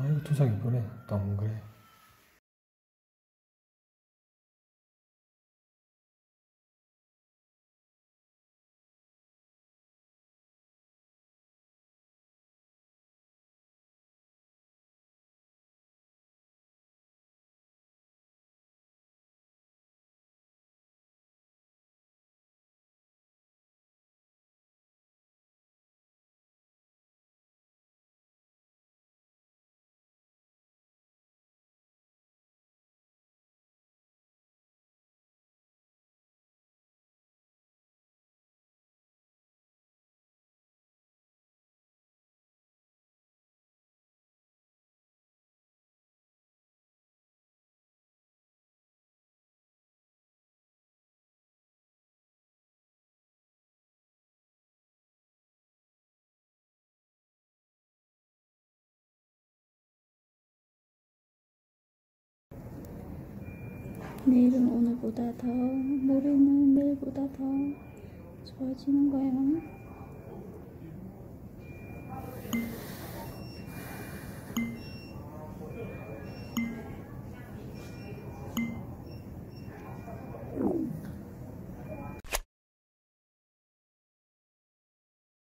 아이고 도장이 보네. 동그래. 내일은 오늘보다 더, 모레는 내일보다 더 좋아지는 거야.